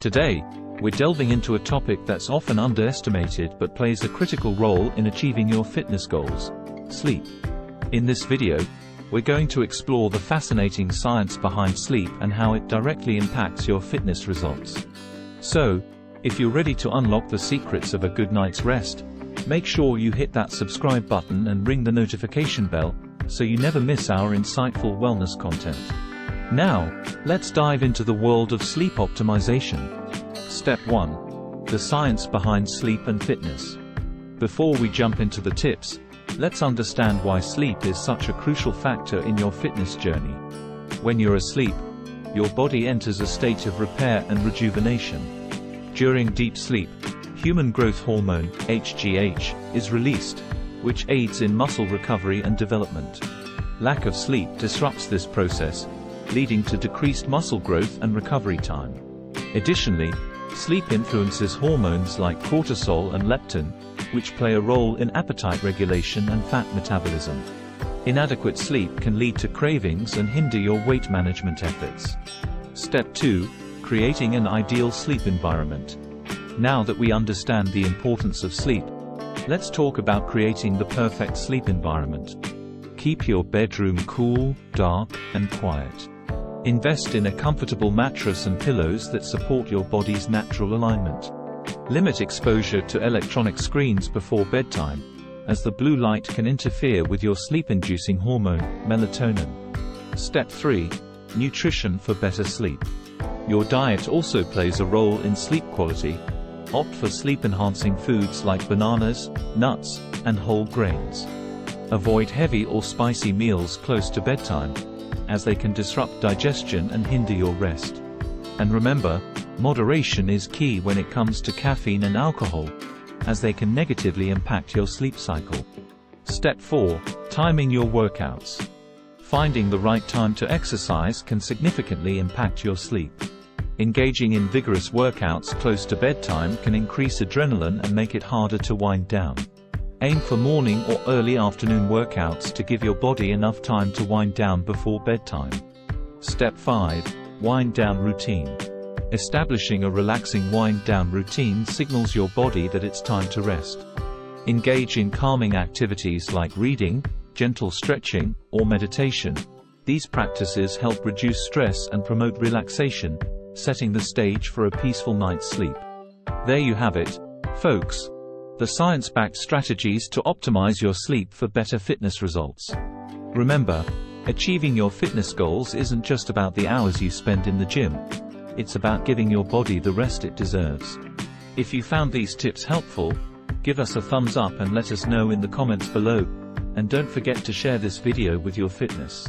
Today, we're delving into a topic that's often underestimated but plays a critical role in achieving your fitness goals. Sleep. In this video, we're going to explore the fascinating science behind sleep and how it directly impacts your fitness results. So, if you're ready to unlock the secrets of a good night's rest, make sure you hit that subscribe button and ring the notification bell, so you never miss our insightful wellness content. Now, let's dive into the world of sleep optimization. Step 1. The science behind sleep and fitness. Before we jump into the tips, let's understand why sleep is such a crucial factor in your fitness journey. When you're asleep, your body enters a state of repair and rejuvenation. During deep sleep, human growth hormone, HGH, is released, which aids in muscle recovery and development. Lack of sleep disrupts this process, leading to decreased muscle growth and recovery time. Additionally, sleep influences hormones like cortisol and leptin, which play a role in appetite regulation and fat metabolism. Inadequate sleep can lead to cravings and hinder your weight management efforts. Step 2. Creating an ideal sleep environment. Now that we understand the importance of sleep, let's talk about creating the perfect sleep environment. Keep your bedroom cool, dark, and quiet. Invest in a comfortable mattress and pillows that support your body's natural alignment. Limit exposure to electronic screens before bedtime, as the blue light can interfere with your sleep-inducing hormone, melatonin. Step 3. Nutrition for better sleep. Your diet also plays a role in sleep quality. Opt for sleep-enhancing foods like bananas, nuts, and whole grains. Avoid heavy or spicy meals close to bedtime, as they can disrupt digestion and hinder your rest. And remember, moderation is key when it comes to caffeine and alcohol, as they can negatively impact your sleep cycle. Step 4. Timing your workouts. Finding the right time to exercise can significantly impact your sleep. Engaging in vigorous workouts close to bedtime can increase adrenaline and make it harder to wind down. Aim for morning or early afternoon workouts to give your body enough time to wind down before bedtime. Step 5. Wind down routine. Establishing a relaxing wind down routine signals your body that it's time to rest. Engage in calming activities like reading, gentle stretching, or meditation. These practices help reduce stress and promote relaxation, setting the stage for a peaceful night's sleep. There you have it, folks the science-backed strategies to optimize your sleep for better fitness results. Remember, achieving your fitness goals isn't just about the hours you spend in the gym. It's about giving your body the rest it deserves. If you found these tips helpful, give us a thumbs up and let us know in the comments below. And don't forget to share this video with your fitness